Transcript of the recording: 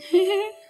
嘿 嘿